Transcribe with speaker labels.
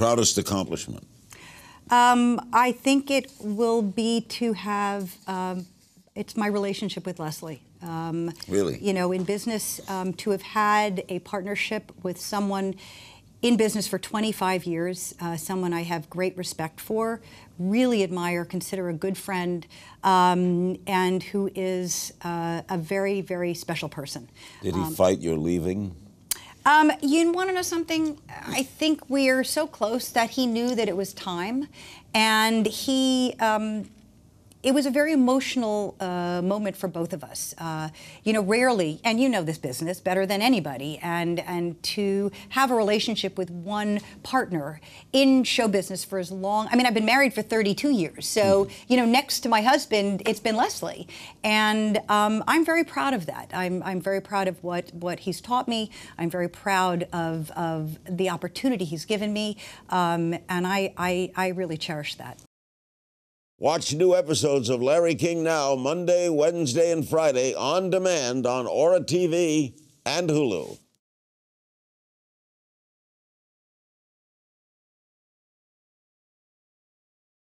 Speaker 1: Proudest accomplishment?
Speaker 2: Um, I think it will be to have, um, it's my relationship with Leslie. Um,
Speaker 1: really?
Speaker 2: You know, in business, um, to have had a partnership with someone in business for 25 years, uh, someone I have great respect for, really admire, consider a good friend, um, and who is uh, a very, very special person.
Speaker 1: Did he fight your leaving?
Speaker 2: Um, you want to know something? I think we are so close that he knew that it was time, and he. Um, it was a very emotional uh, moment for both of us. Uh, you know, rarely, and you know this business better than anybody, and and to have a relationship with one partner in show business for as long. I mean, I've been married for 32 years, so mm. you know, next to my husband, it's been Leslie, and um, I'm very proud of that. I'm I'm very proud of what what he's taught me. I'm very proud of of the opportunity he's given me, um, and I, I I really cherish that.
Speaker 1: Watch new episodes of Larry King Now Monday, Wednesday, and Friday on demand on Ora TV and Hulu.